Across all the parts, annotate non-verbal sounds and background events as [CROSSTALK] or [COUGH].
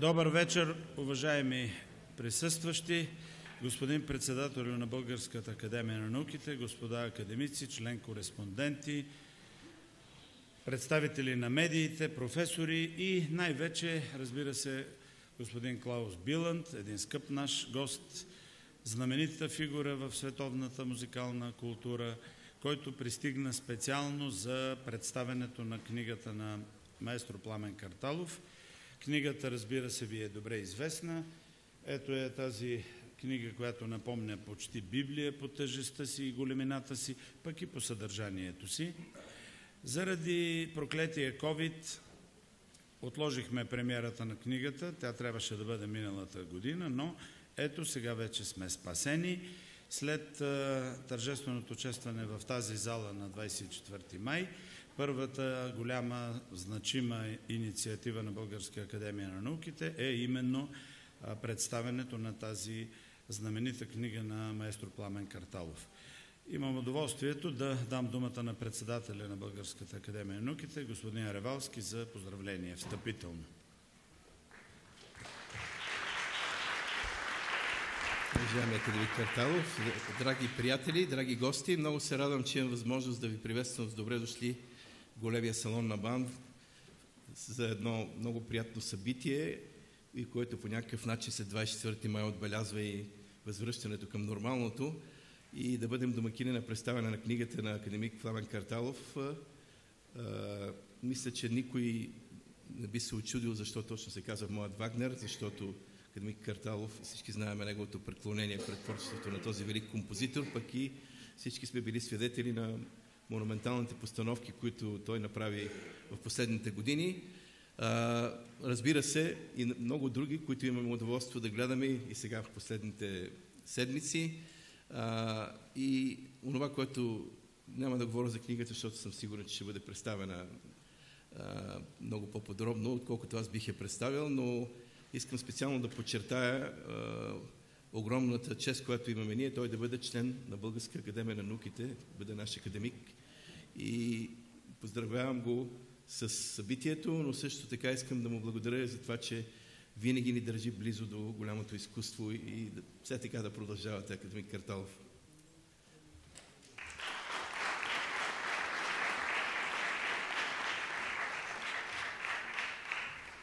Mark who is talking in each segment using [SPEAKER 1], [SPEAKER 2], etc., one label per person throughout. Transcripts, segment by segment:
[SPEAKER 1] Добър вечер, уважаеми присъстващи, господин председател на Българската академия на науките, господа академици, член-кореспонденти, представители на медиите, професори и най-вече, разбира се, господин Клаус Биланд, един скъп наш гост, знаменитата фигура в световната музикална култура, който пристигна специално за представенето на книгата на маестро Пламен Карталов. Книгата, разбира се, ви е добре известна. Ето е тази книга, която напомня почти Библия по тъжеста си и големината си, пък и по съдържанието си. Заради проклетия COVID отложихме премиерата на книгата. Тя трябваше да бъде миналата година, но ето сега вече сме спасени. След тържественото честване в тази зала на 24 май, първата голяма значима инициатива на Българска академия на науките е именно представенето на тази знаменита книга на маестро Пламен Карталов. Имам удоволствието да дам думата на председателя на Българската академия на науките, господин Ревалски, за поздравление встъпително.
[SPEAKER 2] Уважаеми академик Карталов, драги приятели, драги гости, много се радвам, че имам възможност да ви приветствам с добре дошли големия салон на БАН за едно много приятно събитие, и което по някакъв начин след 24 май отбелязва и възвръщането към нормалното и да бъдем домакини на представяне на книгата на академик Пламен Карталов. мисля, че никой не би се очудил защо точно се казва Моят Вагнер, защото академик Карталов, всички знаем неговото преклонение пред творчеството на този велик композитор, пък и всички сме били свидетели на монументалните постановки, които той направи в последните години. Разбира се, и много други, които имаме удоволствие да гледаме и сега в последните седмици. И онова, което няма да говоря за книгата, защото съм сигурен, че ще бъде представена много по-подробно, отколкото аз бих я представил, но искам специално да подчертая огромната чест, която имаме ние, той да бъде член на Българска академия на науките, бъде наш академик. И поздравявам го с събитието, но също така искам да му благодаря за това, че винаги ни държи близо до голямото изкуство и все така да продължавате, академик Карталов.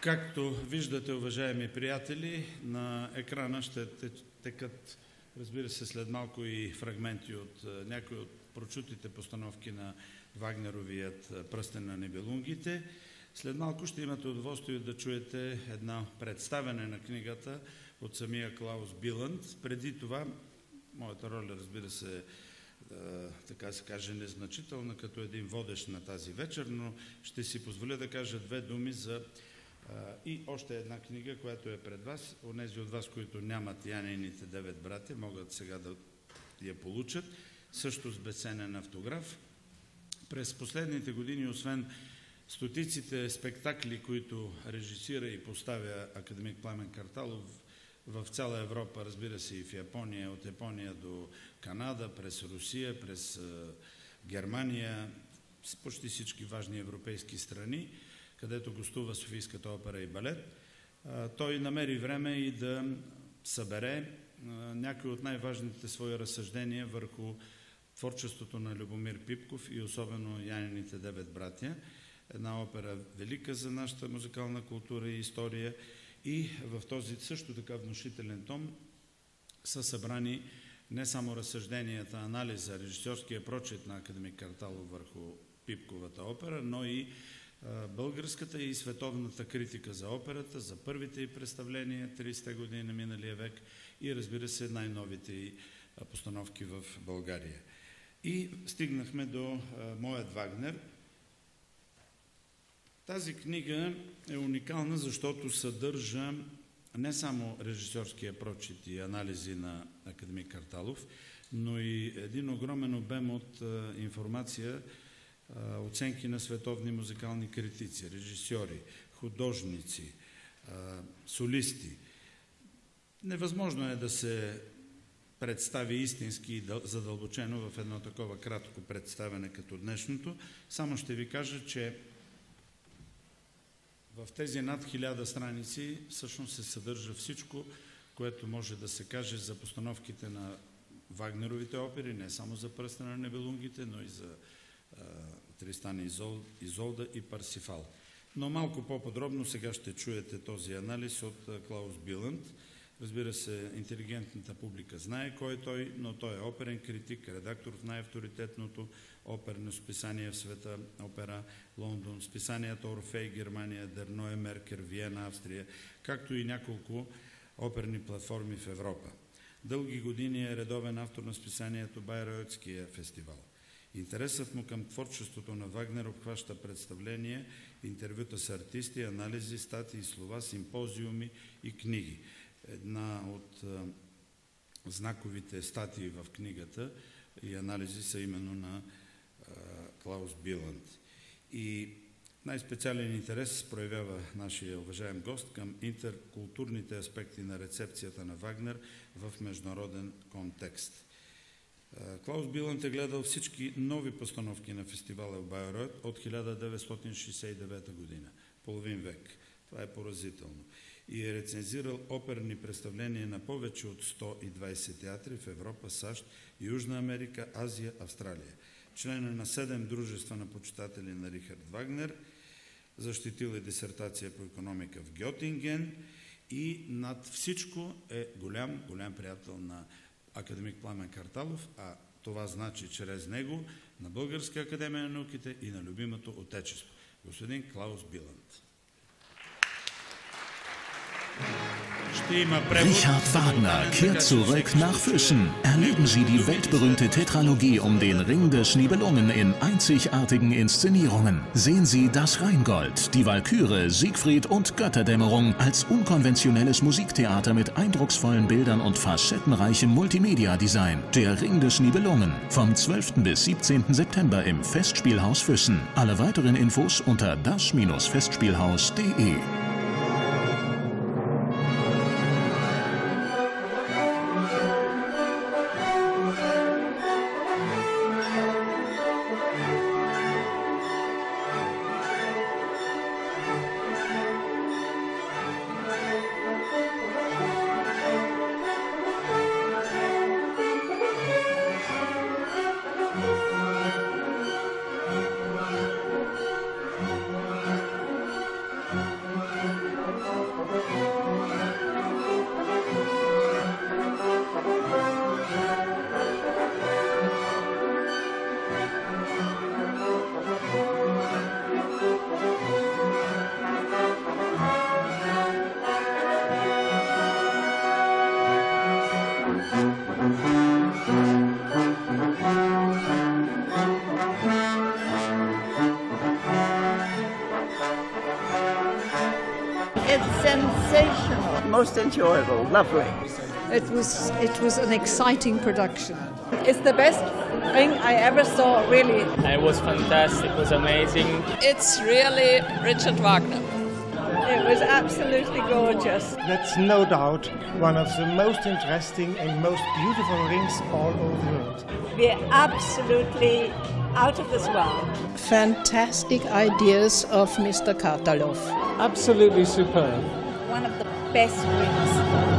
[SPEAKER 1] Както виждате, уважаеми приятели, на екрана ще текат, разбира се, след малко и фрагменти от някои от прочутите постановки на Вагнеровият пръстен на небелунгите. След малко ще имате удоволствие да чуете една представяне на книгата от самия Клаус Биланд. Преди това, моята роля, разбира се, така се каже, незначителна като един водещ на тази вечер, но ще си позволя да кажа две думи за и още една книга, която е пред вас. Онези от вас, които нямат Янейните девет братя, могат сега да я получат. Също с безценен автограф. През последните години, освен стотиците спектакли, които режисира и поставя академик Пламен Карталов в цяла Европа, разбира се и в Япония, от Япония до Канада, през Русия, през Германия, почти всички важни европейски страни, където гостува Софийската опера и балет, той намери време и да събере някои от най-важните свои разсъждения върху творчеството на Любомир Пипков и особено Янините девет братя. Една опера велика за нашата музикална култура и история. И в този също така внушителен том са събрани не само разсъжденията, анализа, режисьорския прочет на академик Карталов върху Пипковата опера, но и българската и световната критика за операта, за първите и представления 30-те години на миналия век и разбира се най-новите и постановки в България. И стигнахме до Моят Вагнер. Тази книга е уникална, защото съдържа не само режисьорския прочит и анализи на академик Карталов, но и един огромен обем от информация, оценки на световни музикални критици, режисьори, художници, солисти. Невъзможно е да се представи истински и задълбочено в едно такова кратко представяне като днешното. Само ще ви кажа, че В тези над хиляда страници всъщност се съдържа всичко, което може да се каже за постановките на Вагнеровите опери, не само за Пръстена на небелунгите, но и за Тристан Изол, Изолда и Парсифал. Но малко по-подробно сега ще чуете този анализ от Клаус Биланд. Разбира се, интелигентната публика знае кой е той, но той е оперен критик, редактор в най-авторитетното оперно списание в света, опера Лондон, списанията Орфей, Германия, Дерное, Меркер, Виена, Австрия, както и няколко оперни платформи в Европа. Дълги години е редовен автор на списанието Байройотския фестивал. Интересът му към творчеството на Вагнер обхваща представления, интервюта с артисти, анализи, статии, слова, симпозиуми и книги. Една от знаковите статии в книгата и анализи са именно на Клаус Биланд. И най-специален интерес проявява нашия уважаем гост към интеркултурните аспекти на рецепцията на Вагнер в международен контекст. Клаус Биланд е гледал всички нови постановки на фестивала в Байройт от 1969 година, половин век. Това е поразително. И е рецензирал оперни представления на повече от 120 театри в Европа, САЩ, Южна Америка, Азия, Австралия. Член е на седем дружества на почитатели на Рихард Вагнер, защитил е дисертация по економика в Гьотинген и над всичко е голям, голям приятел на академик Пламен Карталов, а това значи чрез него на Българска академия на науките и на любимото отечество. Господин Клаус Биланд.
[SPEAKER 3] Richard Wagner kehrt zurück nach Füssen. Erleben Sie die weltberühmte Tetralogie um den Ring des Schnibelungen in einzigartigen Inszenierungen. Sehen Sie das Rheingold, die Walküre, Siegfried und Götterdämmerung als unkonventionelles Musiktheater mit eindrucksvollen Bildern und facettenreichem Multimedia-Design. Der Ring des Schnibelungen vom 12. bis 17. September im Festspielhaus Füssen. Alle weiteren Infos unter das-festspielhaus.de.
[SPEAKER 4] It's sensational, most enjoyable, lovely.
[SPEAKER 5] It was it was an exciting production.
[SPEAKER 6] It's the best thing I ever saw, really.
[SPEAKER 7] It was fantastic, it was amazing.
[SPEAKER 8] It's really Richard Wagner.
[SPEAKER 6] It was absolutely gorgeous.
[SPEAKER 9] That's no doubt one of the most interesting and most beautiful rings all over the world.
[SPEAKER 6] We're absolutely out of this world.
[SPEAKER 5] Fantastic ideas of Mr. Kartalov.
[SPEAKER 9] Absolutely superb.
[SPEAKER 6] One of the best rings.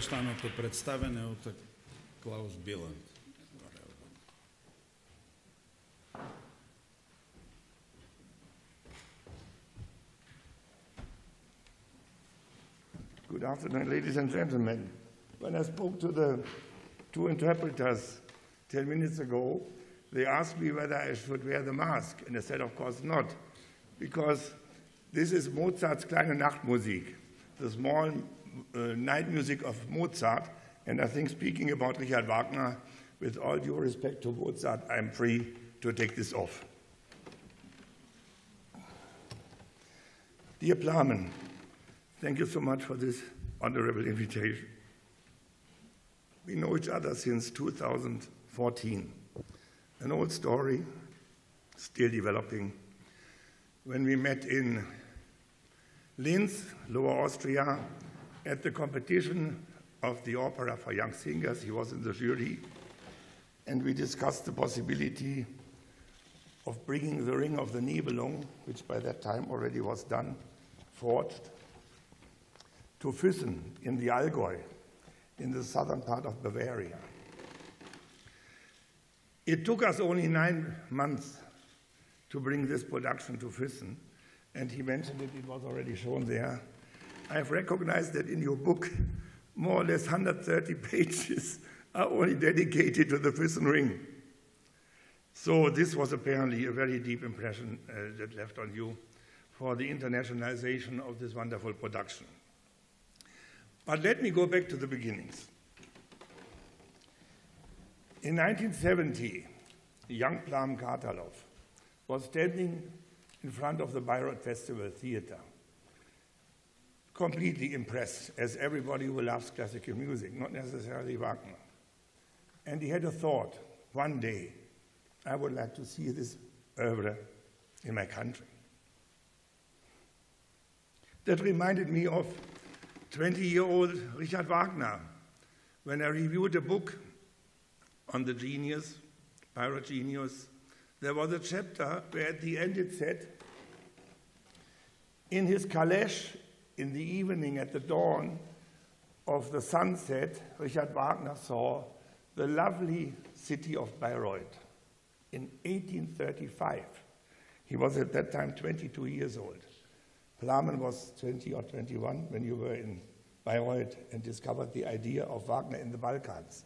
[SPEAKER 1] сега обещаното представене от Клаус Биланд.
[SPEAKER 10] Good afternoon, ladies and gentlemen. When I spoke to the two interpreters 10 minutes ago, they asked me whether I should wear the mask, and I said, of course not, because this is Mozart's Kleine Nachtmusik, the small uh, night music of Mozart, and I think speaking about Richard Wagner, with all due respect to Mozart, I'm free to take this off. Dear Plamen, Thank you so much for this honorable invitation. We know each other since 2014. An old story, still developing. when we met in Linz, Lower Austria, at the competition of the opera for young singers. He was in the jury, and we discussed the possibility of bringing the Ring of the Nibelung, which by that time already was done, forged, to Füssen in the Allgäu, in the southern part of Bavaria. It took us only nine months to bring this production to Füssen, and he mentioned it, it was already shown there. I've recognized that in your book, more or less 130 [LAUGHS] pages are only dedicated to the Füssen ring. So this was apparently a very deep impression uh, that left on you for the internationalization of this wonderful production. But let me go back to the beginnings. In 1970, young Plam Kartalov was standing in front of the Bayreuth Festival Theater, completely impressed, as everybody who loves classical music, not necessarily Wagner. And he had a thought one day, I would like to see this oeuvre in my country. That reminded me of 20 year old Richard Wagner when I reviewed a book on the genius, Bayreuth genius. There was a chapter where at the end it said, In his caleche in the evening at the dawn of the sunset, Richard Wagner saw the lovely city of Bayreuth in 1835. He was at that time 22 years old. Plamen was 20 or 21 when you were in Bayreuth and discovered the idea of Wagner in the Balkans.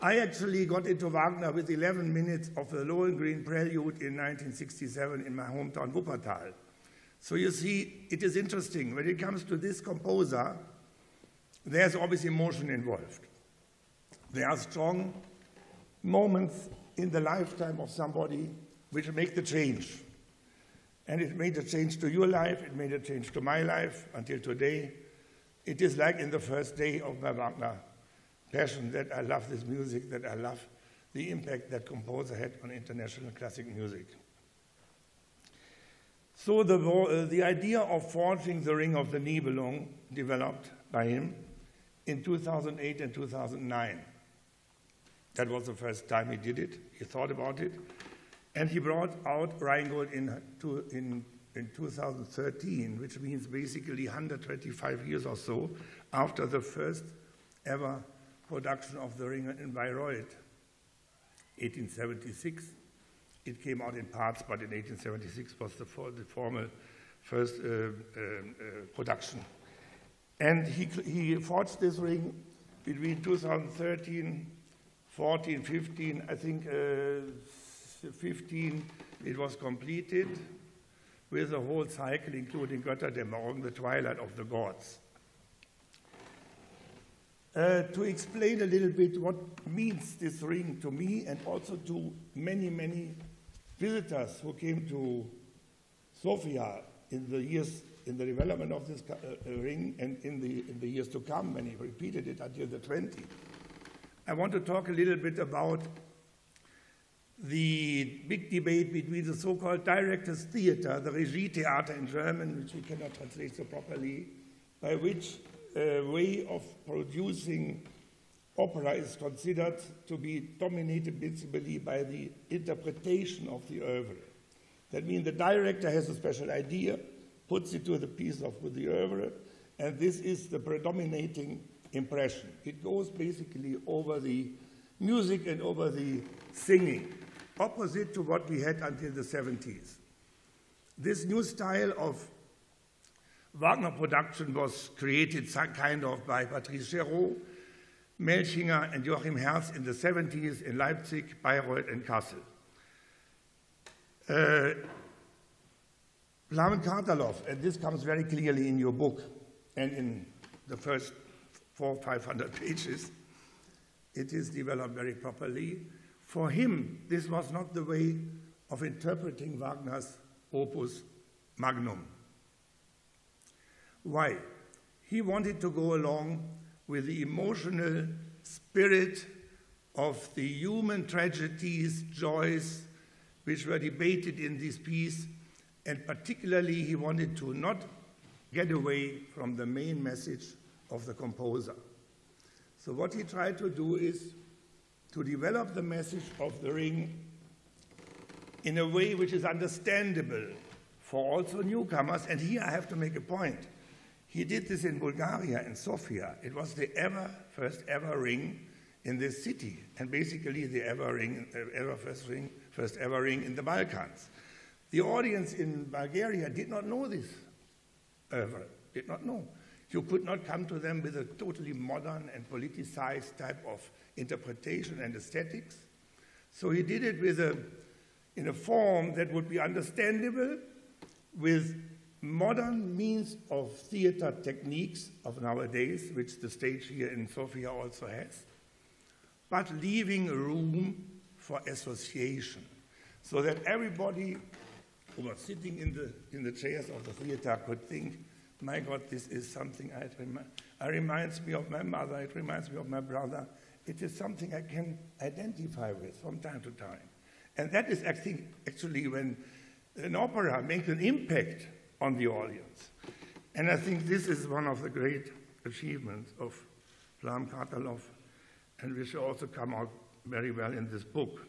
[SPEAKER 10] I actually got into Wagner with 11 minutes of the Lohengrin Prelude in 1967 in my hometown Wuppertal. So you see, it is interesting. When it comes to this composer, there's always emotion involved. There are strong moments in the lifetime of somebody which make the change. And it made a change to your life, it made a change to my life until today. It is like in the first day of my Wagner passion that I love this music, that I love the impact that composer had on international classic music. So the, uh, the idea of forging the Ring of the Nibelung developed by him in 2008 and 2009. That was the first time he did it. He thought about it. And he brought out Rheingold in, in, in 2013, which means basically 125 years or so after the first ever production of the Ring in Bayreuth, 1876. It came out in parts, but in 1876 was the, the formal first uh, uh, uh, production. And he, he forged this ring between 2013, 14, 15, I think uh, 15, it was completed with the whole cycle, including Götterdämmerung, the twilight of the gods. Uh, to explain a little bit what means this ring to me and also to many, many visitors who came to Sofia in the years in the development of this uh, uh, ring and in the, in the years to come when he repeated it until the 20. I want to talk a little bit about the big debate between the so-called directors theater, the Regietheater in German, which we cannot translate so properly, by which uh, way of producing opera is considered to be dominated principally by the interpretation of the oeuvre. That means the director has a special idea, puts it to the piece of the oeuvre, and this is the predominating impression. It goes basically over the music and over the singing, opposite to what we had until the 70s. This new style of Wagner production was created kind of by Patrice Chéreau, Melchinger, and Joachim Herz in the 70s in Leipzig, Bayreuth, and Kassel. Uh, Plamen Kartalov, and this comes very clearly in your book and in the first four, 500 [LAUGHS] pages, it is developed very properly. For him, this was not the way of interpreting Wagner's opus magnum. Why? He wanted to go along with the emotional spirit of the human tragedies, joys, which were debated in this piece And particularly, he wanted to not get away from the main message of the composer. So, what he tried to do is to develop the message of the ring in a way which is understandable for also newcomers. And here I have to make a point. He did this in Bulgaria, in Sofia. It was the ever first ever ring in this city, and basically the ever ring, uh, ever first ring, first ever ring in the Balkans. The audience in Bulgaria did not know this ever, did not know. You could not come to them with a totally modern and politicized type of interpretation and aesthetics. So he did it with a, in a form that would be understandable with modern means of theater techniques of nowadays, which the stage here in Sofia also has, but leaving room for association so that everybody who was sitting in the, in the chairs of the theater could think, my God, this is something I, rem- I reminds me of my mother, it reminds me of my brother. It is something I can identify with from time to time. And that is, I think, actually when an opera makes an impact on the audience. And I think this is one of the great achievements of Blam Kartalov, and which also come out very well in this book.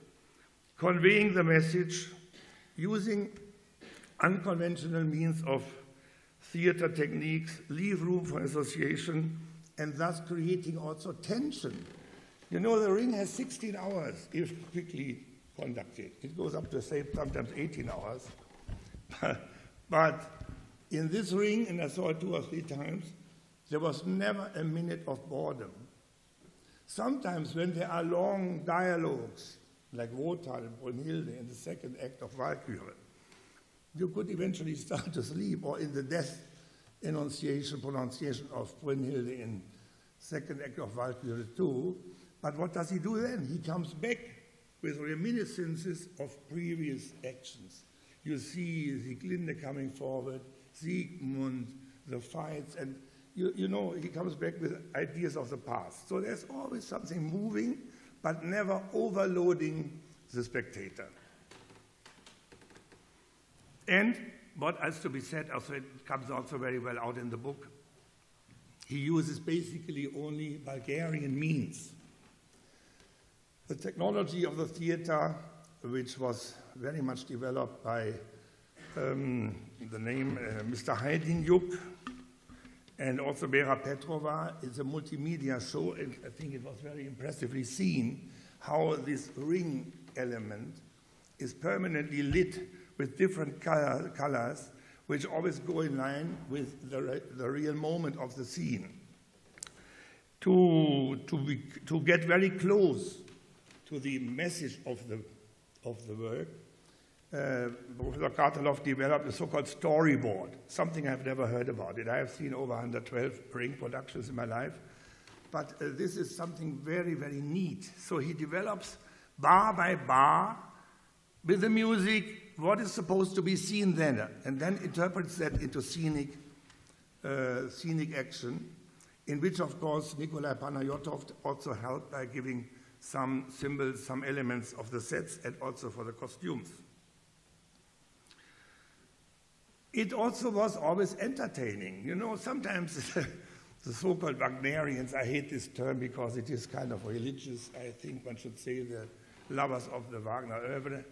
[SPEAKER 10] Conveying the message using unconventional means of theater techniques, leave room for association, and thus creating also tension. You know, the ring has 16 hours if quickly conducted. It goes up to, say, sometimes 18 hours. [LAUGHS] but in this ring, and I saw it two or three times, there was never a minute of boredom. Sometimes when there are long dialogues, like Wotan and Brunhilde in the second act of Valkyrie, you could eventually [LAUGHS] start to sleep, or in the death enunciation, pronunciation of Brunhilde in second act of Valkyrie 2. But what does he do then? He comes back with reminiscences of previous actions. You see Sieglinde coming forward, Siegmund, the fights, and you, you know, he comes back with ideas of the past. So there's always something moving, but never overloading the spectator. And what has to be said, also it comes also very well out in the book, he uses basically only Bulgarian means. The technology of the theater, which was very much developed by um, the name uh, Mr. Haydinyuk and also Vera Petrova, is a multimedia show, and I think it was very impressively seen how this ring element is permanently lit with different color, colors, which always go in line with the, re, the real moment of the scene. To, to, be, to get very close to the message of the, of the work, uh, Professor Kartalov developed a so-called storyboard, something I've never heard about it. I have seen over 112 ring productions in my life, but uh, this is something very, very neat. So he develops bar by bar with the music what is supposed to be seen then, and then interprets that into scenic, uh, scenic action, in which, of course, Nikolai Panayotov also helped by giving some symbols, some elements of the sets, and also for the costumes. It also was always entertaining. You know, sometimes [LAUGHS] the so called Wagnerians, I hate this term because it is kind of religious. I think one should say the lovers of the Wagner oeuvre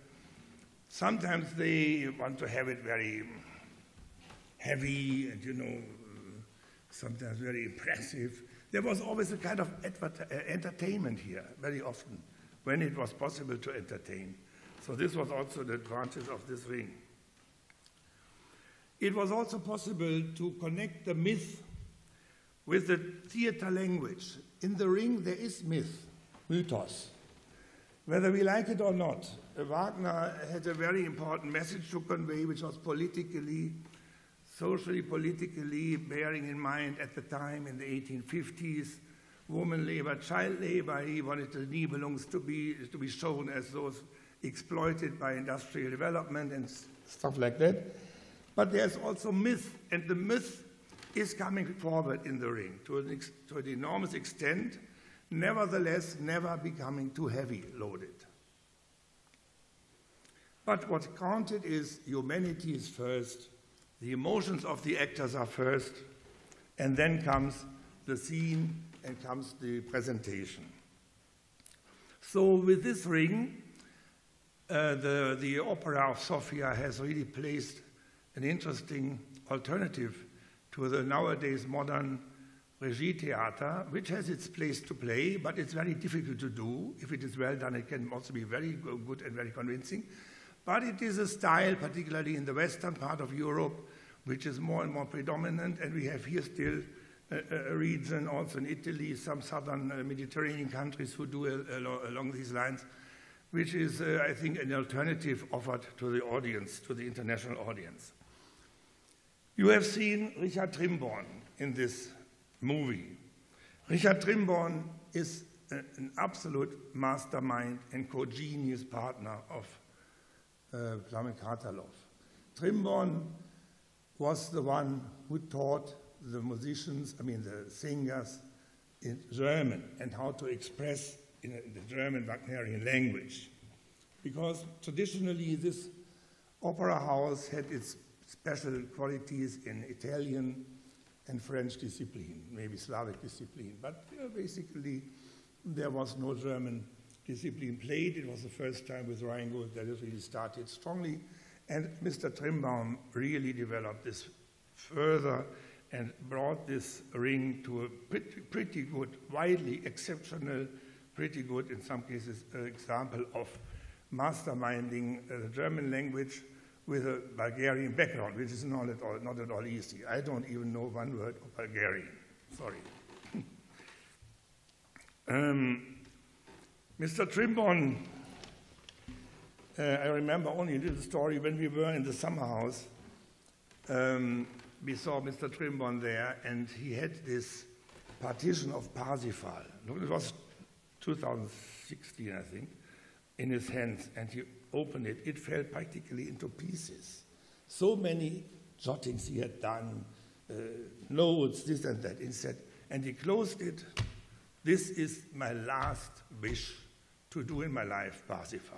[SPEAKER 10] Sometimes they want to have it very heavy and, you know, sometimes very impressive. There was always a kind of uh, entertainment here, very often, when it was possible to entertain. So this was also the advantage of this ring. It was also possible to connect the myth with the theater language. In the ring, there is myth, mythos. Whether we like it or not, Wagner had a very important message to convey, which was politically, socially, politically bearing in mind at the time in the 1850s, woman labor, child labor. He wanted the Nibelungs to be, to be shown as those exploited by industrial development and stuff like that. But there's also myth, and the myth is coming forward in the ring to an, to an enormous extent nevertheless never becoming too heavy loaded. But what counted is humanity is first, the emotions of the actors are first, and then comes the scene and comes the presentation. So, with this ring, uh, the, the opera of Sofia has really placed an interesting alternative to the nowadays modern Regie Theater, which has its place to play, but it's very difficult to do. If it is well done, it can also be very good and very convincing. But it is a style, particularly in the western part of Europe, which is more and more predominant, and we have here still a, a region, also in Italy, some southern uh, Mediterranean countries who do a, along these lines, which is, uh, I think, an alternative offered to the audience, to the international audience. You have seen Richard Trimborn in this movie. Richard Trimborn is an absolute mastermind and co-genius partner of uh, Plamen Kartalov. Trimborn was the one who taught the musicians, I mean the singers, in German and how to express in the German Wagnerian language. Because traditionally this opera house had its special qualities in Italian and French discipline, maybe Slavic discipline, but basically there was no German discipline played. It was the first time with Rheingold that it really started strongly. And Mr. Trimborn really developed this further and brought this ring to a pretty, pretty good, widely exceptional, pretty good, in some cases, uh, example of masterminding uh, the German language with a Bulgarian background, which is not at all, not at all easy. I don't even know one word of Bulgarian. Sorry. [LAUGHS] um, Mr. Trimborn, uh, I remember only a little story when we were in the summer house. Um, we saw Mr. Trimborn there, and he had this partition of Parsifal. It was 2016, I think, in his hands, and he opened it. It fell practically into pieces. So many jottings he had done, uh, notes, this and that. Instead, and he closed it. This is my last wish to do in my life, Parsifal.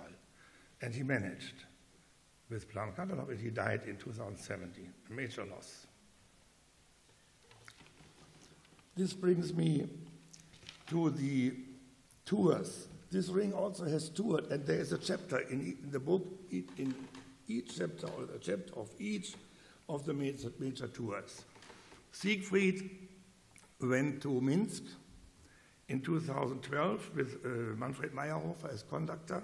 [SPEAKER 10] And he managed with Plamen Kartalov, and he died in 2017, a major loss. This brings me to the tours. This ring also has toured, and there is a chapter in, the book, in each chapter, or a chapter of each of the major, major tours. Siegfried went to Minsk in 2012 with uh, Manfred Meyerhofer as conductor.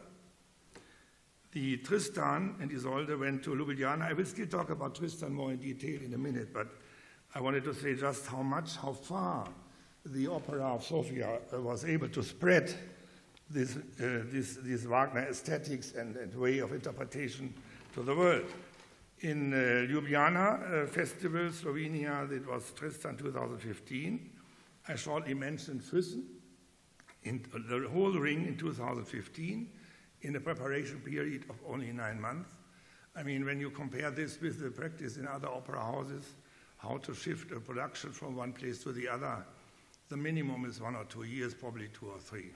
[SPEAKER 10] The Tristan and Isolde went to Ljubljana. I will still talk about Tristan more in detail in a minute, but I wanted to say just how much, how far the opera of Sofia uh, was able to spread this, uh, this, this Wagner aesthetics and, and, way of interpretation to the world. In uh, Ljubljana uh, Festival, Slovenia, it was Tristan 2015. I shortly mentioned Füssen, in the whole ring in 2015, in a preparation period of only nine months. I mean, when you compare this with the practice in other opera houses, how to shift a production from one place to the other. The minimum is one or two years, probably two or three.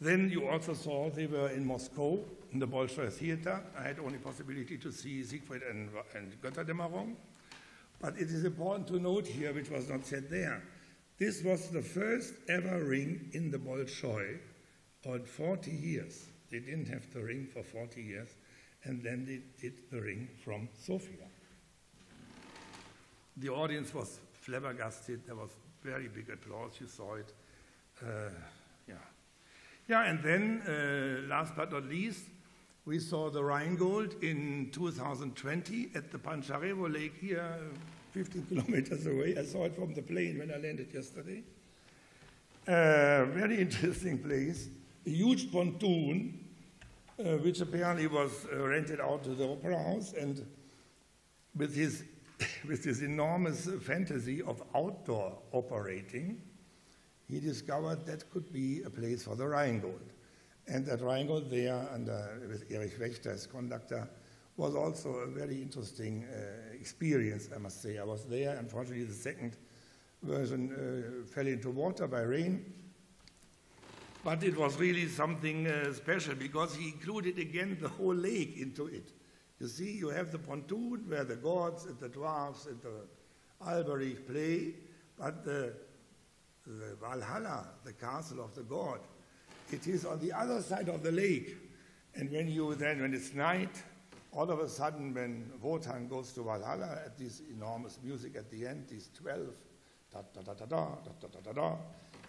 [SPEAKER 10] Then you also saw they were in Moscow in the Bolshoi Theater. I had only possibility to see Siegfried and, and Götterdämmerung. But it is important to note here, which was not said there, this was the first ever ring in the Bolshoi on 40 years. They didn't have the ring for 40 years, and then they did the ring from Sofia. The audience was flabbergasted. There was very big applause. You saw it. Uh, yeah. And then, uh, last but not least, we saw the Rheingold in 2020 at the Pancharevo Lake here, 15 [LAUGHS] kilometers away. I saw it from the plane when I landed yesterday. Uh, very interesting place. A huge pontoon, uh, which apparently was uh, rented out to the opera house, and with his [LAUGHS] with this enormous fantasy of outdoor operating, he discovered that could be a place for the Rheingold. And that Rheingold there, under, with Erich Wächter as conductor, was also a very interesting uh, experience, I must say. I was there. Unfortunately, the second version uh, fell into water by rain. But it was really something uh, special because he included again the whole lake into it. You see, you have the pontoon where the gods and the dwarfs and the Alberich play, but the, the Valhalla, the castle of the god. It is on the other side of the lake. And when you then, when it's night, all of a sudden, when Wotan goes to Valhalla at this enormous music at the end, these 12, da da da da da, da da da da,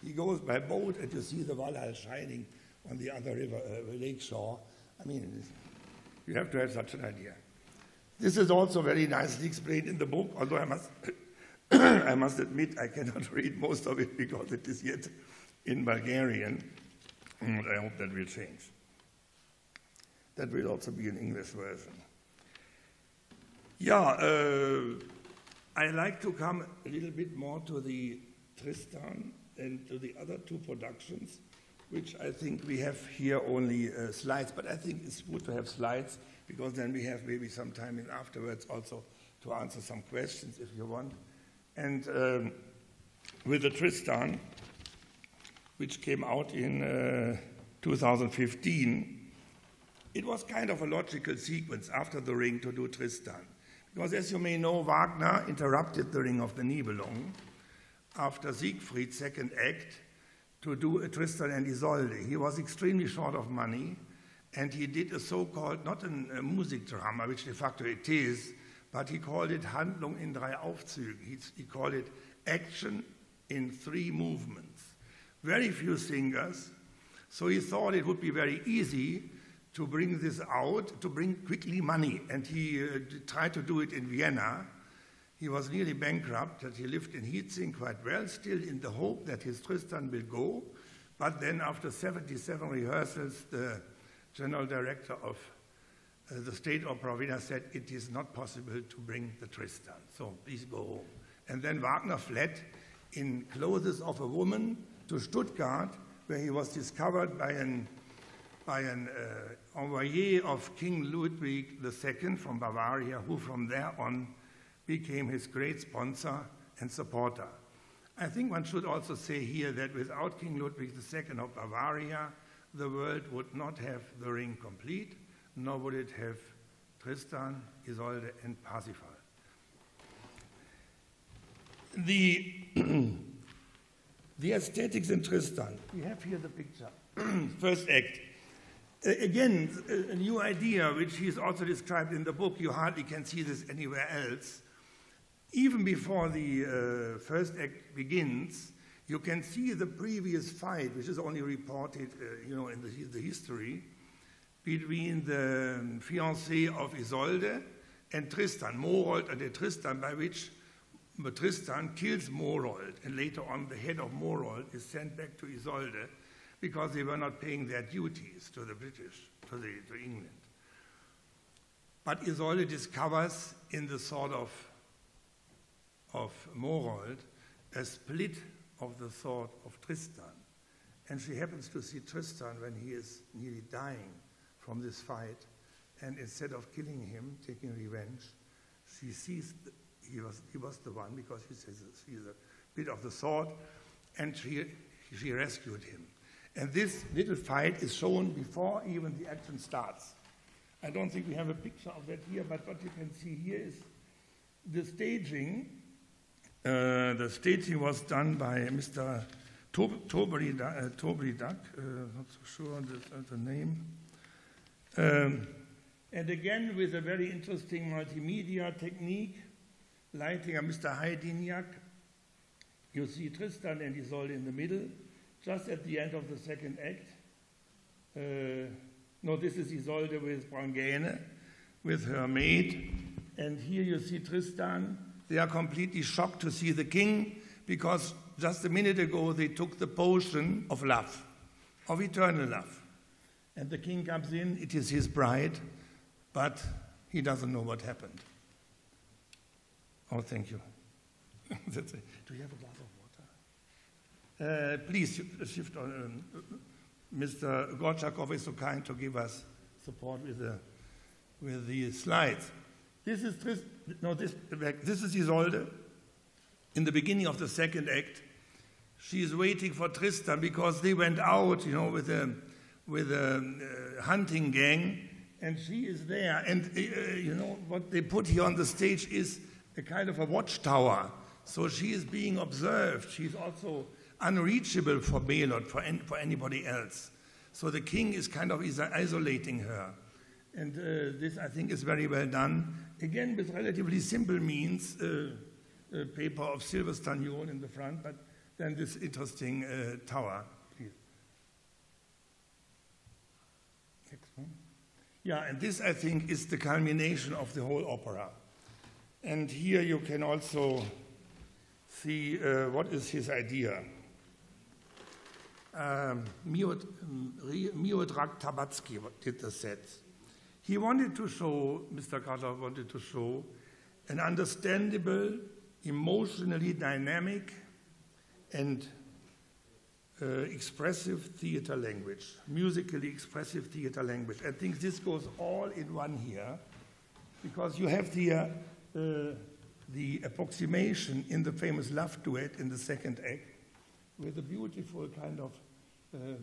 [SPEAKER 10] he goes by boat and you see the Valhalla shining on the other river, uh, lake shore. I mean, you have to have such an idea. This is also very nicely explained in the book, although I must I must admit I cannot [LAUGHS] read most of it because it is yet in Bulgarian. And I hope that will change. That will also be an English version. Yeah, uh, I like to come a little bit more to the Tristan and to the other two productions, which I think we have here only uh, slides, but I think it's good to have slides because then we have maybe some time in afterwards also to answer some questions if you want. And um, with the Tristan, which came out in uh, 2015, it was kind of a logical sequence after the Ring to do Tristan. Because as you may know, Wagner interrupted the Ring of the Nibelung after Siegfried's second act to do a Tristan and Isolde. He was extremely short of money, and he did a so-called, not a music drama, which de facto it is, but he called it Handlung in drei Aufzügen. He, he called it action in three movements. Very few singers, so he thought it would be very easy to bring this out, to bring quickly money, and he uh, tried to do it in Vienna, he was nearly bankrupt, that he lived in Hietzing quite well, still in the hope that his Tristan will go. But then, after 77 rehearsals, the general director of uh, the State Opera Vienna said, It is not possible to bring the Tristan, so please go home. And then Wagner fled in clothes of a woman to Stuttgart, where he was discovered by an, by an uh, envoyé of King Ludwig II from Bavaria, who from there on became his great sponsor and supporter. I think one should also say here that without King Ludwig II of Bavaria, the world would not have the ring complete, nor would it have Tristan, Isolde, and Parsifal. The, [CLEARS THROAT] the aesthetics in Tristan, we have here the picture. [CLEARS THROAT] First act. Again, a new idea, which he's also described in the book. You hardly can see this anywhere else even before the uh, first act begins, you can see the previous fight, which is only reported, uh, you know, in the, the, history, between the fiancé of Isolde and Tristan, Morold äh, and the Tristan, by which äh, Tristan kills Morold, and later on the head of Morold is sent back to Isolde because they were not paying their duties to the British, to, the, to England. But Isolde discovers in the sort of of Morold a split of the thought of Tristan. And she happens to see Tristan when he is nearly dying from this fight. And instead of killing him, taking revenge, she sees he, was, he was the one because she says a bit of the thought, and she, she rescued him. And this little fight is shown before even the action starts. I don't think we have a picture of that here, but what you can see here is the staging uh, the staging was done by Mr. Tobri uh, uh, not so sure on the, on the name. Um, and again, with a very interesting multimedia technique, lighting a Mr. Hajdinjak. You see Tristan and Isolde in the middle, just at the end of the second act. Uh, no, this is Isolde with Brangäne, with her maid. And here you see Tristan they are completely shocked to see the king because just a minute ago they took the potion of love, of eternal love. And the king comes in, it is his bride, but he doesn't know what happened. Oh, thank you. [LAUGHS] Do you have a glass of water? Uh, please shift on. Uh, Mr. Gorchakov is so kind to give us support with the, with the slides. This is Trist no, this, this is Isolde in the beginning of the second act. she is waiting for Tristan because they went out, you know, with a, with a uh, hunting gang, and she is there. And, uh, you know, what they put here on the stage is a kind of a watchtower. So she is being observed. She's also unreachable for Melot, for, for anybody else. So the king is kind of isolating her. And uh, this, I think, is very well done. Again, with relatively simple means, uh, paper of silver staniol in the front, but then this interesting uh, tower. Please. Next one. Yeah, and this, I think, is the culmination of the whole opera. And here you can also see uh, what is his idea. Um, Miodrag Tabački did the sets. He wanted to show, Mr. Carter wanted to show, an understandable, emotionally dynamic, and uh, expressive theater language, musically expressive theater language. I think this goes all in one here, because you have the, uh, uh, the approximation in the famous love duet in the second act with a beautiful kind of um,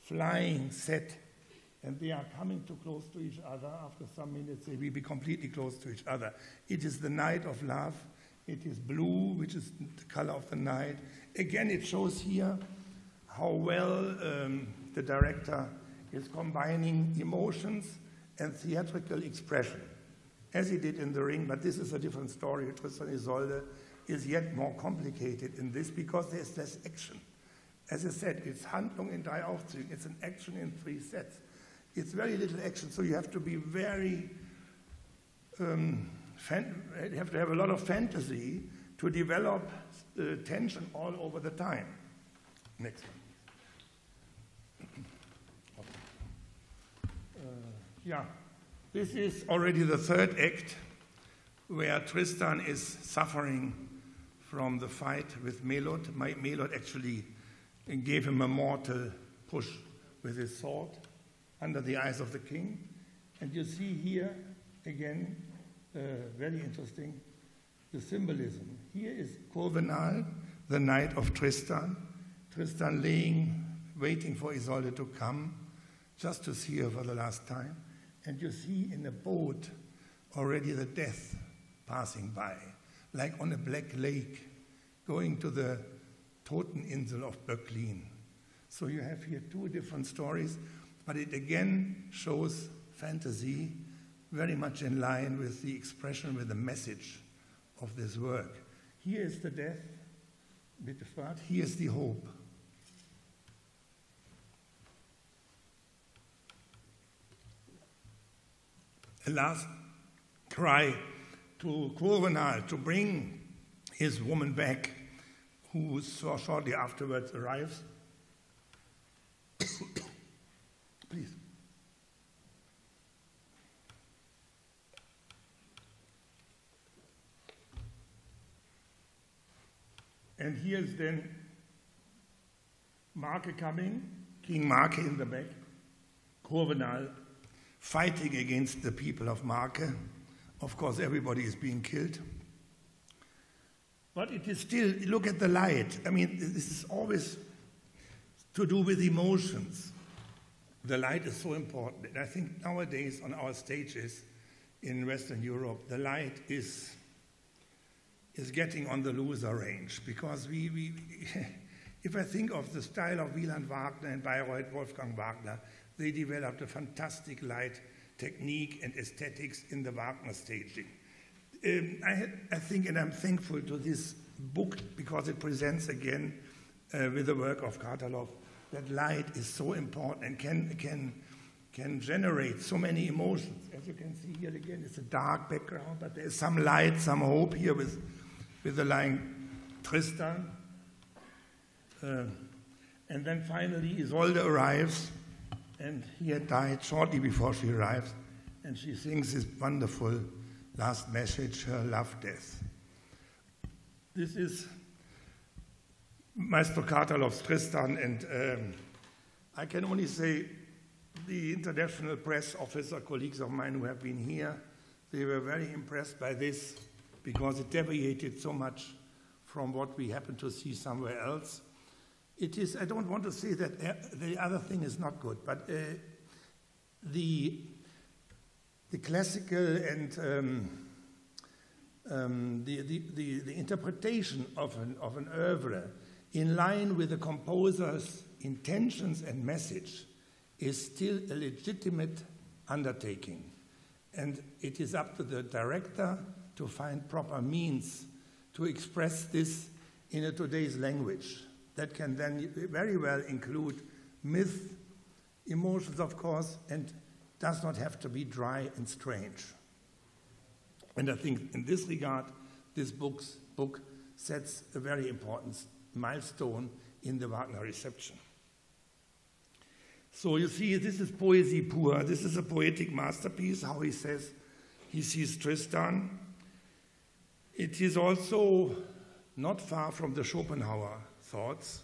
[SPEAKER 10] flying set and they are coming too close to each other. After some minutes, they will be completely close to each other. It is the night of love. It is blue, which is the color of the night. Again, it shows here how well um, the director is combining emotions and theatrical expression, as he did in The Ring, but this is a different story. Tristan Isolde is yet more complicated in this because there's less action. As I said, it's Handlung in drei Aufzügen. It's an action in three sets it's very little action, so you have to be very, um, you have to have a lot of fantasy to develop the tension all over the time. Next one. Uh, yeah, this is already the third act where Tristan is suffering from the fight with Melot. Melot actually gave him a mortal push with his sword under the eyes of the king. And you see here, again, uh, very interesting, the symbolism. Here is Kurvenal, the knight of Tristan. Tristan laying, waiting for Isolde to come, just to see her for the last time. And you see in a boat already the death passing by, like on a black lake, going to the Toteninsel of Böcklin. So you have here two different stories but it again shows fantasy very much in line with the expression, with the message of this work. Here is the death, bitte fragt, here is the hope. A last cry to Kurvenal to bring his woman back, who so shortly afterwards arrives. [COUGHS] Please. And here's then Marke coming, King Marke in the back, Kurvenal fighting against the people of Marke. Of course, everybody is being killed. But it is still, look at the light. I mean, this is always to do with emotions the light is so important. And I think nowadays on our stages in Western Europe, the light is, is getting on the loser range because we, we [LAUGHS] if I think of the style of Wieland Wagner and Bayreuth Wolfgang Wagner, they developed a fantastic light technique and aesthetics in the Wagner staging. Um, I, I, think, and I'm thankful to this book because it presents again uh, with the work of Kartalov that light is so important and can, can, can generate so many emotions. As you can see here again, it's a dark background, but there's some light, some hope here with, with the line Tristan. Uh, and then finally, Isolde arrives, and he had died shortly before she arrives, and she sings this wonderful last message, her love death. This is Maestro Kartalov's Tristan, and um, I can only say the international press officer colleagues of mine who have been here, they were very impressed by this because it deviated so much from what we happen to see somewhere else. It is, I don't want to say that uh, the other thing is not good, but uh, the, the classical and um, um, the, the, the, the, interpretation of an, of an oeuvre in line with the composer's intentions and message is still a legitimate undertaking. And it is up to the director to find proper means to express this in a today's language that can then very well include myth, emotions, of course, and does not have to be dry and strange. And I think in this regard, this book's, book sets a very important milestone in the Wagner reception. So you see, this is poesy pure. This is a poetic masterpiece, how he says he sees Tristan. It is also not far from the Schopenhauer thoughts,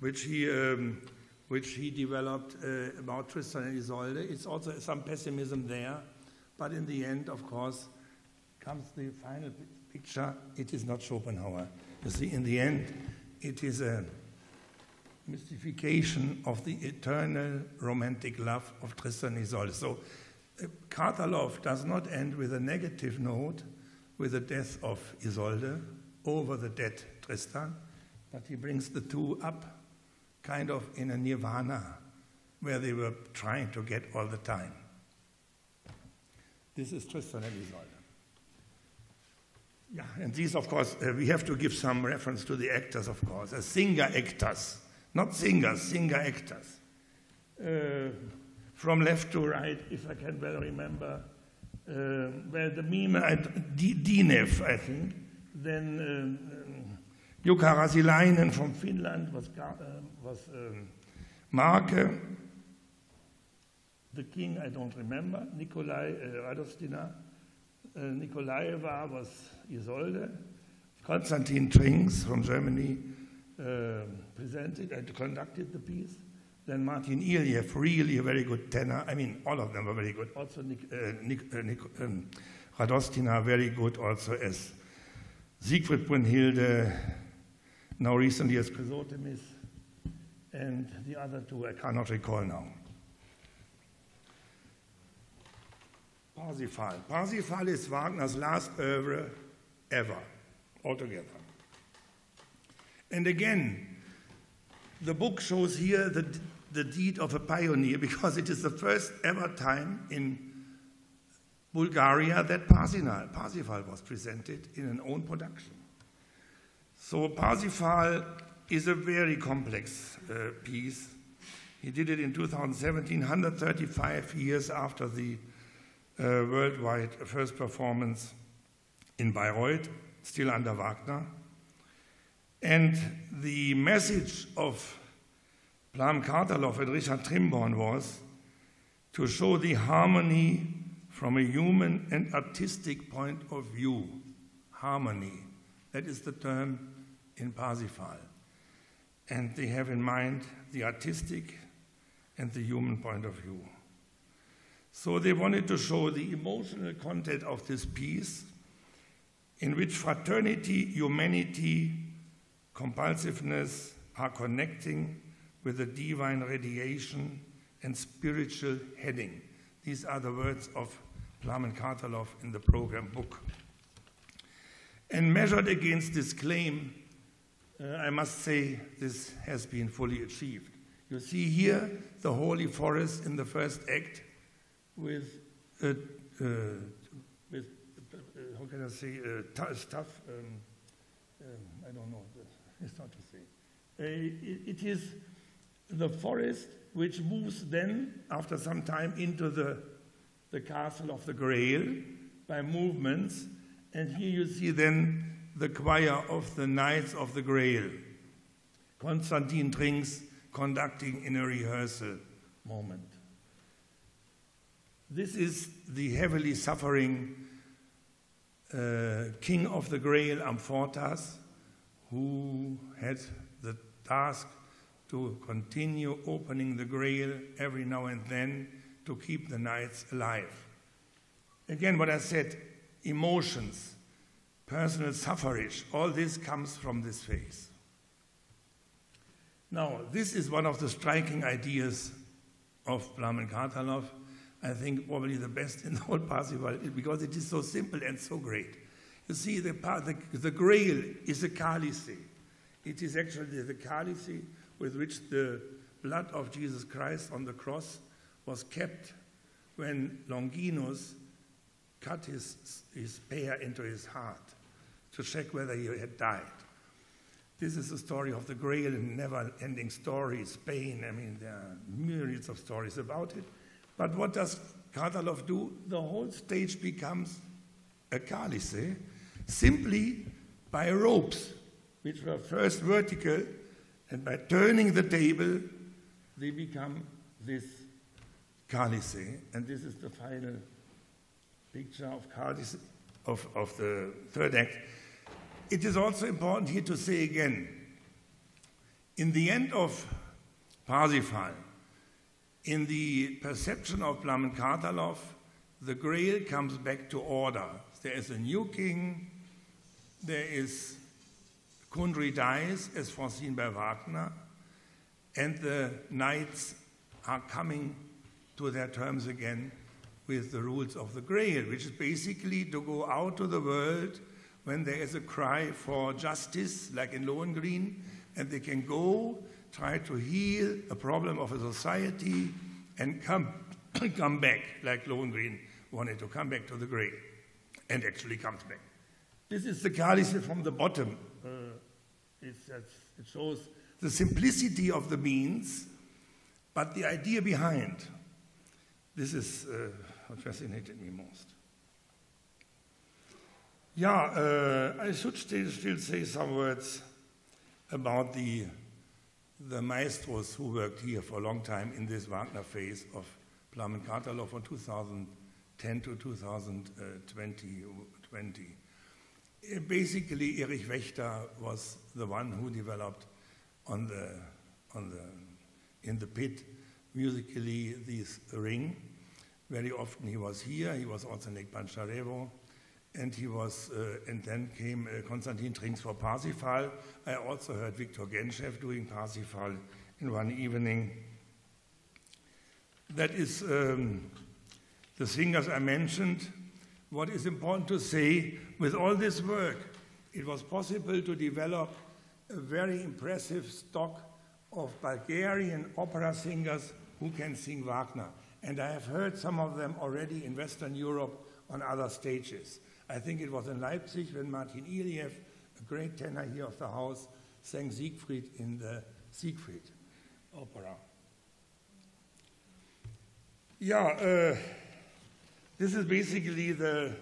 [SPEAKER 10] which he, um, which he developed uh, about Tristan and Isolde. It's also some pessimism there, but in the end, of course, comes the final picture. It is not Schopenhauer. You see, in the end, it is a mystification of the eternal romantic love of Tristan and Isolde. So, uh, does not end with a negative note, with the death of Isolde over the dead Tristan, but he brings the two up kind of in a nirvana where they were trying to get all the time. This is Tristan and Isolde. Yeah, and these, of course, uh, we have to give some reference to the actors, of course, as singer actors, not singers, singer actors. Uh, from left to right, if I can well remember, uh, well, the mime, uh, Dinev, I think, then um, Jukka Rasilainen from Finland was, uh, was um, Marke. The king, I don't remember. Nikolai uh, Radostina. Uh, Nikolaeva was Isolde. Konstantin Trinks from Germany uh, presented and conducted the piece. Then Martin Iliev, really a very good tenor. I mean, all of them were very good. Also, Nik, uh, uh, um, Radostina, very good also as Siegfried Brunhilde, now recently as Chrysothemis, and the other two I cannot recall now. Parsifal. Parsifal is Wagner's last oeuvre ever, altogether. And again, the book shows here the, the deed of a pioneer because it is the first ever time in Bulgaria that Parsifal, Parsifal was presented in an own production. So Parsifal is a very complex uh, piece. He did it in 2017, 135 years after the uh, worldwide first performance in Bayreuth, still under Wagner. And the message of Plamen Kartalov and Richard Trimborn was to show the harmony from a human and artistic point of view. Harmony. That is the term in Parsifal. And they have in mind the artistic and the human point of view. So they wanted to show the emotional content of this piece, in which fraternity, humanity, compulsiveness are connecting with a divine radiation and spiritual heading. These are the words of Plamen Kartalov in the program book. And measured against this claim, uh, I must say this has been fully achieved. You see here the holy forest in the first act with, uh, uh, with uh, how can I say, uh, stuff, um, um, I don't know, it's not to say. It, it is the forest which moves then, after some time, into the, the castle of the Grail by movements. And here you see then the choir of the Knights of the Grail. Konstantin Trinks conducting in a rehearsal moment. This is the heavily suffering uh, king of the Grail, Amfortas, who had the task to continue opening the Grail every now and then to keep the knights alive. Again, what I said emotions, personal suffrage. All this comes from this phase. Now, this is one of the striking ideas of Kartalov. I think probably the best in the whole Parsifal because it is so simple and so great. You see, the, the, the grail is a calice. It is actually the calice with which the blood of Jesus Christ on the cross was kept when Longinus cut his, his spear into his heart to check whether he had died. This is the story of the Grail, a never ending story, Spain. I mean, there are myriads of stories about it. But what does Kartalov do? The whole stage becomes a calice simply by ropes, which were first vertical, and by turning the table, they become this calice. And this is the final picture of calice of, of the third act. It is also important here to say again, in the end of Parsifal, in the perception of Plamen Kartalov, the Grail comes back to order. There is a new king, there is Kundry dies as foreseen by Wagner, and the knights are coming to their terms again with the rules of the Grail, which is basically to go out to the world when there is a cry for justice, like in Lohengrin, and they can go try to heal a problem of a society and come, [COUGHS] come back, like Lohengrin wanted to come back to the Grail, and actually comes back. This is the Calice from the bottom. Uh, it shows the simplicity of the means, but the idea behind. This is uh, what fascinated me most. Yeah, uh, I should still, still say some words about the, the maestros who worked here for a long time in this Wagner phase of Plamen from 2010 to 2020. 20. Basically, Erich Wächter was the one who developed on the, on the, in the pit musically this ring. Very often he was here. He was also Lake Pancharevo and he was, uh, and then came uh, Konstantin Trinks for Parsifal. I also heard Viktor Genshev doing Parsifal in one evening. That is um, the singers I mentioned. What is important to say, with all this work, it was possible to develop a very impressive stock of Bulgarian opera singers who can sing Wagner. And I have heard some of them already in Western Europe on other stages. I think it was in Leipzig when Martin Iliev, a great tenor here of the house, sang Siegfried in the Siegfried opera. Yeah, uh, this is basically the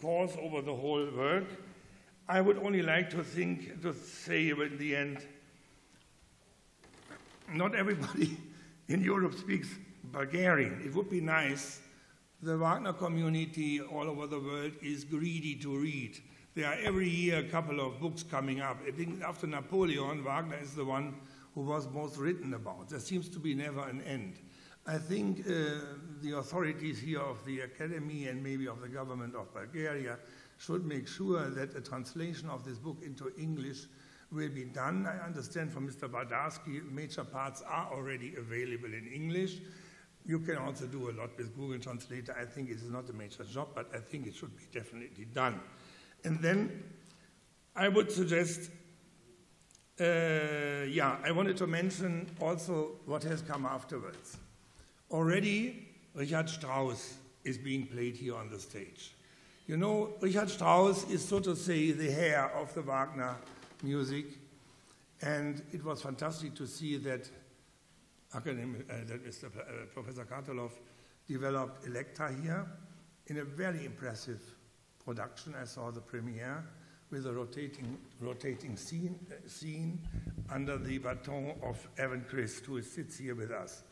[SPEAKER 10] course over the whole work. I would only like to think, to say in the end, not everybody [LAUGHS] in Europe speaks Bulgarian. It would be nice the Wagner community all over the world is greedy to read. There are every year a couple of books coming up. I think after Napoleon, Wagner is the one who was most written about. There seems to be never an end. I think uh, the authorities here of the Academy and maybe of the government of Bulgaria should make sure that a translation of this book into English will be done. I understand from Mr. Bardarsky, major parts are already available in English. You can also do a lot with Google Translator. I think it is not a major job, but I think it should be definitely done. And then I would suggest, uh, yeah, I wanted to mention also what has come afterwards. Already, Richard Strauss is being played here on the stage. You know, Richard Strauss is, so to say, the heir of the Wagner music, and it was fantastic to see that academic, uh, that Mr. Uh, Professor Kartalov developed Elektra here in a very impressive production. I saw the premiere with a rotating, rotating scene, uh, scene under the baton of Evan Christ, who sits here with us.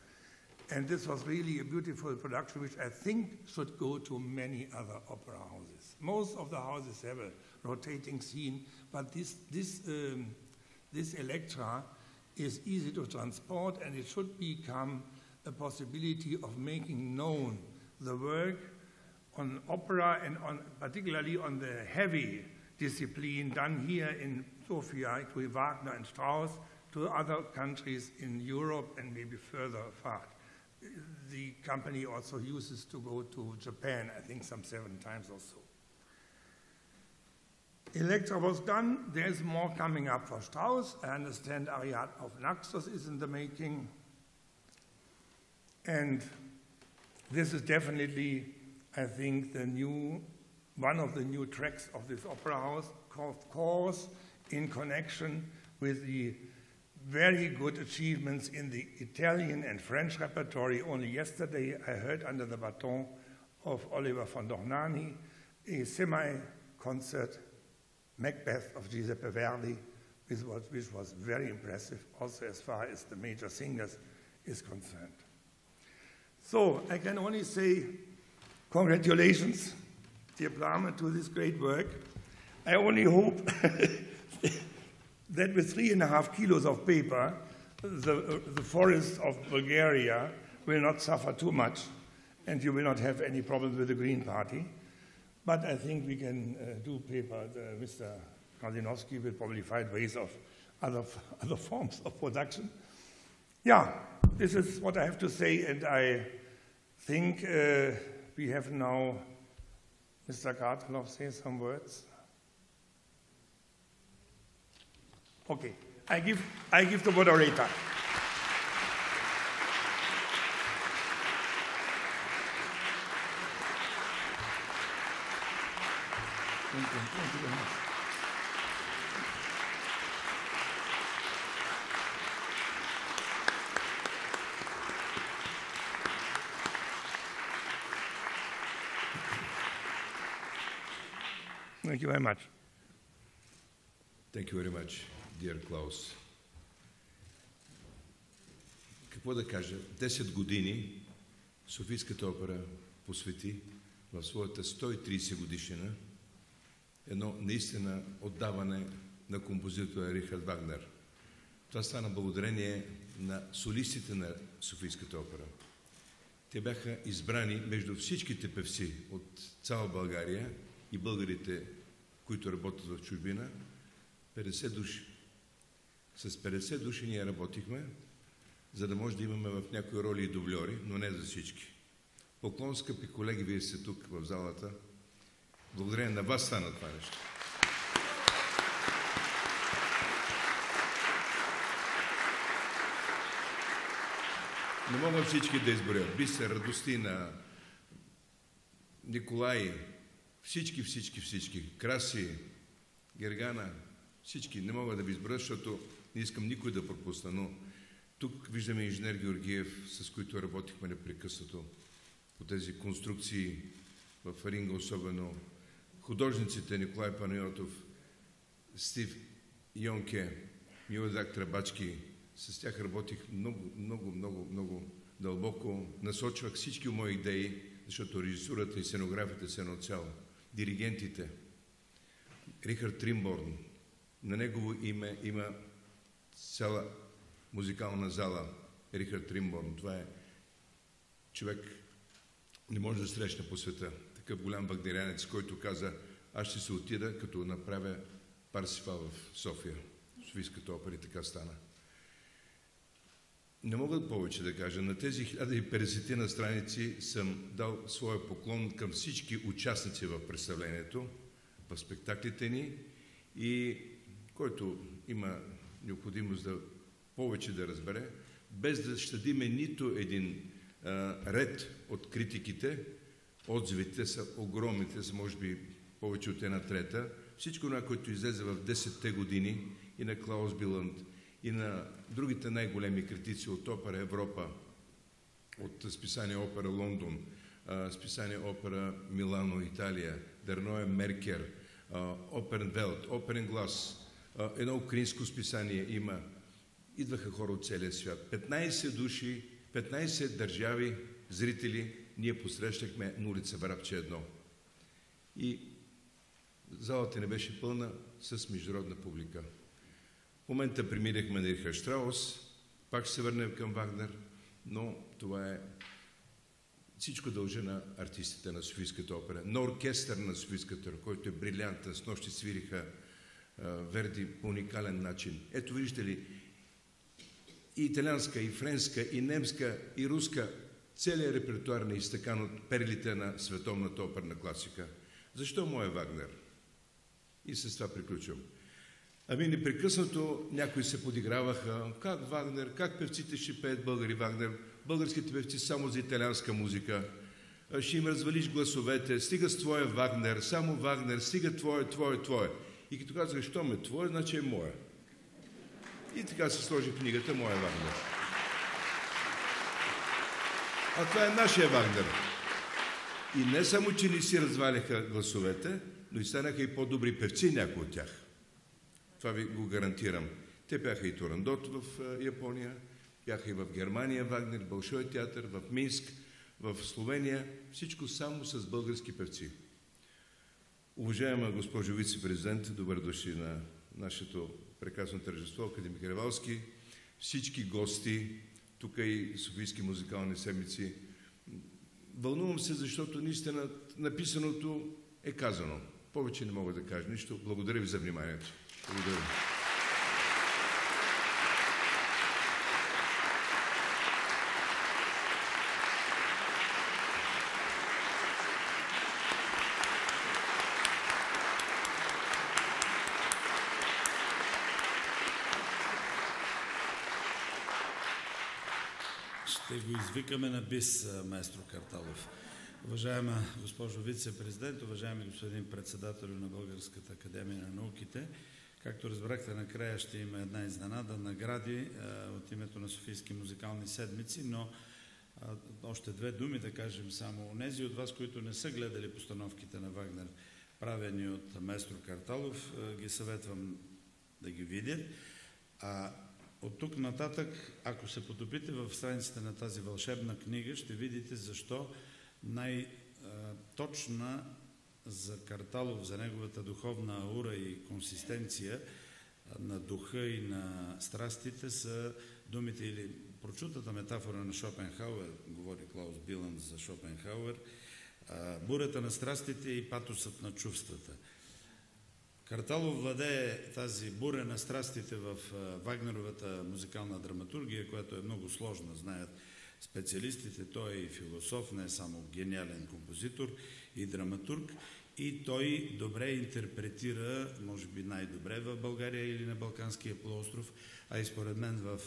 [SPEAKER 10] And this was really a beautiful production, which I think should go to many other opera houses. Most of the houses have a rotating scene, but this, this, um, this Elektra is easy to transport and it should become a possibility of making known the work on opera and on, particularly on the heavy discipline done here in Sofia to Wagner and Strauss to other countries in Europe and maybe further far. The company also uses to go to Japan, I think some seven times or so. Electra was done. There's more coming up for Strauss. I understand Ariadne of Naxos is in the making. And this is definitely, I think, the new, one of the new tracks of this opera house, of course, in connection with the very good achievements in the Italian and French repertory. Only yesterday I heard under the baton of Oliver von Dohnanyi a semi-concert Macbeth of Giuseppe Verdi, which was, which was very impressive also as far as the major singers is concerned. So I can only say congratulations, dear Plama, to this great work. I only hope [LAUGHS] that with three and a half kilos of paper, the, the forests of Bulgaria will not suffer too much and you will not have any problems with the Green Party. But I think we can uh, do paper. The, Mr. Kalinowski will probably find ways of other, [LAUGHS] other forms of production. Yeah, this is what I have to say, and I think uh, we have now Mr. Kartalov say some words. Okay, I give, I give the moderator. Thank you. Thank you very much. Thank you very much.
[SPEAKER 11] Thank you very much, dear Klaus. Какво да кажа? 10 години Софийската опера посвети в своята 130 годишнина едно наистина отдаване на композитора Рихард Вагнер. Това стана благодарение на солистите на Софийската опера. Те бяха избрани между всичките певци от цяла България и българите, които работят в чужбина, 50 души. С 50 души ние работихме, за да може да имаме в някои роли и дубльори, но не за всички. Поклон, скъпи колеги, вие сте тук в залата. Благодарение на вас стана това нещо. Не мога всички да изборя. Бисер, Радостина, Николай, всички, всички, всички. Краси, Гергана, всички. Не мога да ви изборя, защото не искам никой да пропусна, но тук виждаме инженер Георгиев, с които работихме непрекъснато по тези конструкции в Ринга, особено художниците Николай Панайотов, Стив Йонке, Милодак Трабачки. С тях работих много, много, много, много дълбоко. Насочвах всички мои идеи, защото режисурата и сценографията са едно цяло. Диригентите. Рихард Тримборн. На негово име има цяла музикална зала. Рихард Тримборн. Това е човек, не може да срещна по света такъв голям вагнерянец, който каза, аз ще се отида, като направя Парсифал в София, Софийската опера и така стана. Не мога повече да кажа. На тези 1050 на страници съм дал своя поклон към всички участници в представлението, в спектаклите ни и който има необходимост да повече да разбере, без да щадиме нито един а, ред от критиките, отзивите са огромни, те са може би повече от една трета. Всичко това, което излезе в 10-те години и на Клаус Биланд, и на другите най-големи критици от Опера Европа, от списание Опера Лондон, списание Опера Милано, Италия, Дерное Меркер, Оперен Велт, Оперен Глас, едно украинско списание има. Идваха хора от целия свят. 15 души, 15 държави, зрители, ние посрещахме на улица Врабче едно. И залата не беше пълна с международна публика. В момента преминахме на Ирха Штраус, пак ще се върнем към Вагнер, но това е всичко дължа на артистите на Софийската опера, на оркестър на Софийската който е брилянтен. С нощи свириха Верди по уникален начин. Ето виждате ли, и италианска, и френска, и немска, и руска, целият репертуар на изтъкан от перлите на световната оперна класика. Защо моя Вагнер? И с това приключвам. Ами непрекъснато някои се подиграваха. Как Вагнер, как певците ще пеят българи Вагнер? Българските певци само за италианска музика. Ще им развалиш гласовете, стига с твоя Вагнер, само Вагнер, стига твое, твое, твое. И като казах, що ме твое, значи е моя. И така се сложи книгата Моя Вагнер. А това е нашия Вагнер. И не само, че ни си разваляха гласовете, но и станаха и по-добри певци някои от тях. Това ви го гарантирам. Те бяха и Турандот в Япония, бяха и в Германия, Вагнер, Бълшой театър, в Минск, в Словения. Всичко само с български певци. Уважаема госпожо вице-президент, добър дошли на нашето прекрасно тържество, академик Ревалски, всички гости, тук и Софийски музикални седмици. Вълнувам се, защото наистина написаното е казано. Повече не мога да кажа нищо. Благодаря ви за вниманието. Благодаря ви.
[SPEAKER 1] Ще го извикаме на бис, маестро Карталов. Уважаема госпожо вице-президент, уважаеми господин председател на Българската академия на науките, както разбрахте, накрая ще има една изненада, награди от името на Софийски музикални седмици, но още две думи да кажем само. Онези от вас, които не са гледали постановките на Вагнер, правени от маестро Карталов, ги съветвам да ги видят. А от тук нататък, ако се потопите в страниците на тази вълшебна книга, ще видите защо най-точна за Карталов, за неговата духовна аура и консистенция на духа и на страстите са думите или прочутата метафора на Шопенхауер, говори Клаус Билан за Шопенхауер, бурята на страстите и патосът на чувствата. Карталов владее тази буря на страстите в Вагнеровата музикална драматургия, която е много сложна, знаят специалистите. Той е и философ, не е само гениален композитор и драматург. И той добре интерпретира, може би най-добре в България или на Балканския полуостров, а и според мен в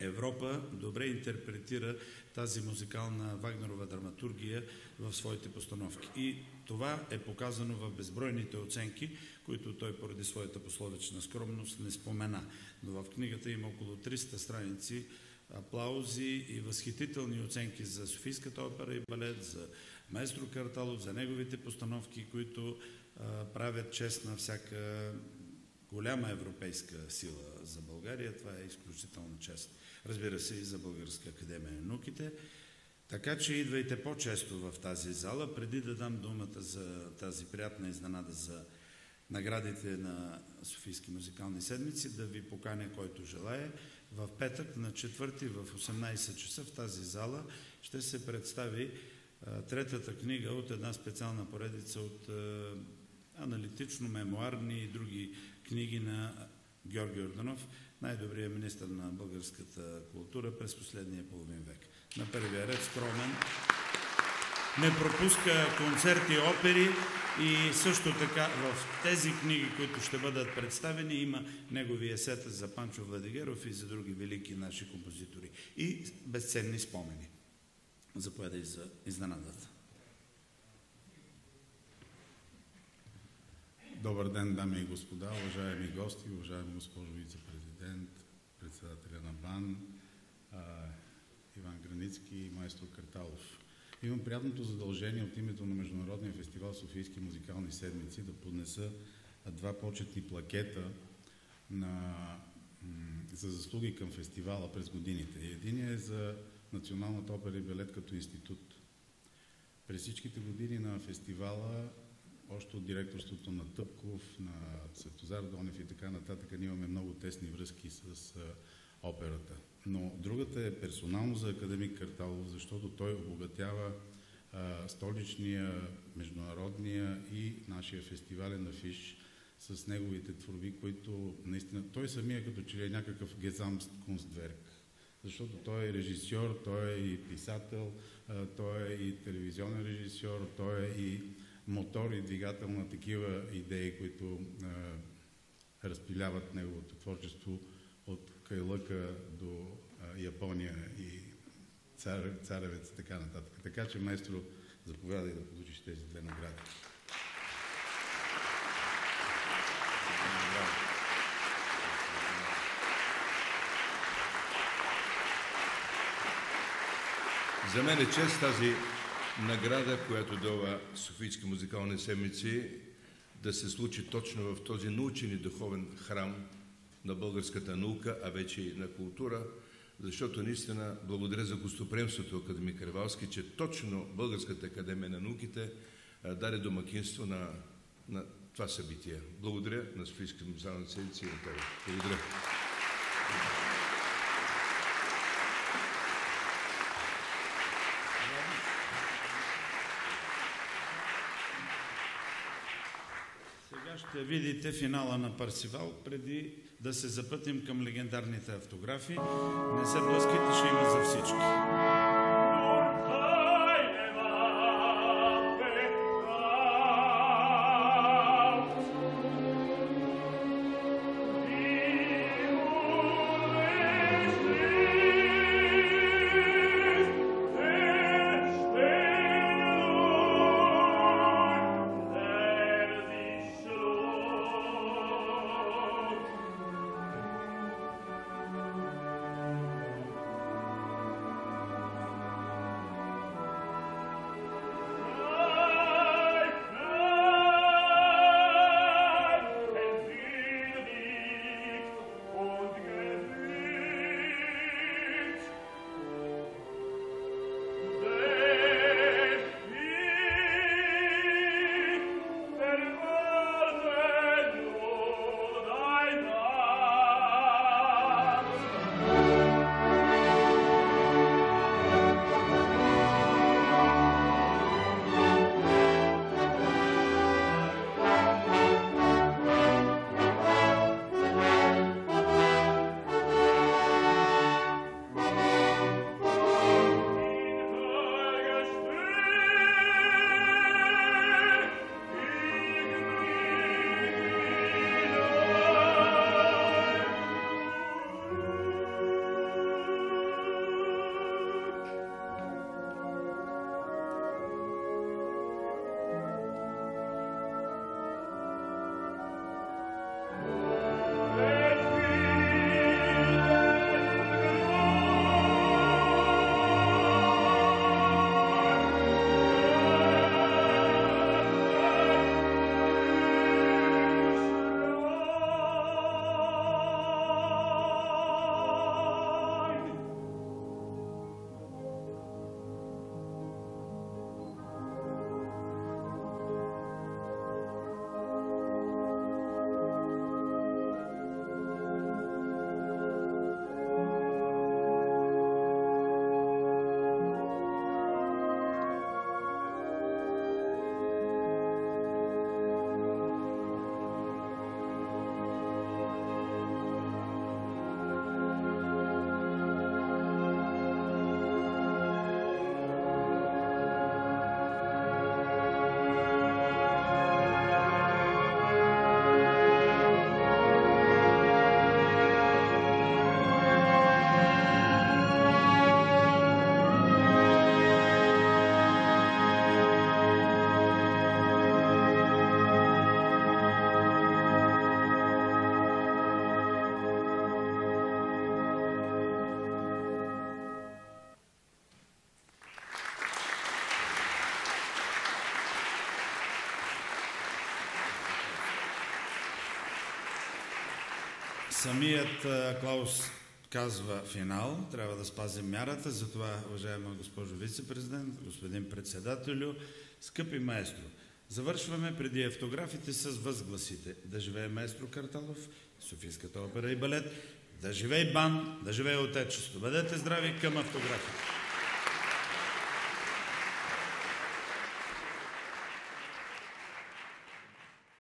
[SPEAKER 1] Европа добре интерпретира тази музикална Вагнерова драматургия в своите постановки. И това е показано в безбройните оценки, които той поради своята пословична скромност не спомена. Но в книгата има около 300 страници аплаузи и възхитителни оценки за Софийската опера и балет, за маестро Карталов, за неговите постановки, които а, правят чест на всяка голяма европейска сила за България. Това е изключителна чест. Разбира се и за Българска академия на науките. Така че идвайте по-често в тази зала. Преди да дам думата за тази приятна изненада за наградите на Софийски музикални седмици, да ви поканя който желая. В петък на 4 в 18 часа в тази зала ще се представи третата книга от една специална поредица от аналитично-мемуарни и други книги на Георги Орданов, най-добрият министр на българската култура през последния половин век. На първия ред скромен. Не пропуска концерти, опери и също така в тези книги, които ще бъдат представени, има негови есета за Панчо Владигеров и за други велики наши композитори. И безценни спомени. Заповядай за изненадата.
[SPEAKER 12] Добър ден, дами и господа, уважаеми гости, уважаеми госпожо вице-президент, председателя на БАН, Иван Границки и майстор Карталов. Имам приятното задължение от името на Международния фестивал Софийски музикални седмици да поднеса два почетни плакета на, за заслуги към фестивала през годините. Единият е за Националната опера и балет като институт. През всичките години на фестивала, още от директорството на Тъпков, на Светозар Донев и така нататък, ние имаме много тесни връзки с операта. Но другата е персонално за академик Карталов, защото той обогатява а, столичния, международния и нашия фестивален афиш с неговите творби, които наистина... Той самия като че ли е някакъв гезамст-кунстверк, защото той е режисьор, той е и писател, а, той е и телевизионен режисьор, той е и мотор и двигател на такива идеи, които а, разпиляват неговото творчество от Кайлъка до Япония и цар, царевец и така нататък. Така че, майстро, заповядай да получиш тези две награди.
[SPEAKER 11] За мен е чест тази награда, която дава Софийски музикални седмици, да се случи точно в този научен и духовен храм на българската наука, а вече и на култура, защото наистина благодаря за гостоприемството Академик Ревалски, че точно Българската академия на науките даде домакинство на, на това събитие. Благодаря на Софийската музикална седмица и на тебе. Благодаря.
[SPEAKER 13] Ще видите финала на Парсивал, преди да се запътим към легендарните автографи. Не се блъскайте, ще има за всички. Самият Клаус казва финал, трябва да спазим мярата, затова, уважаема госпожо вице-президент, господин председателю, скъпи маестро, завършваме преди автографите с възгласите. Да живее маестро Карталов, Софийската опера и балет,
[SPEAKER 1] Да живее БАН, да живее Отечество. Бъдете здрави към автографите.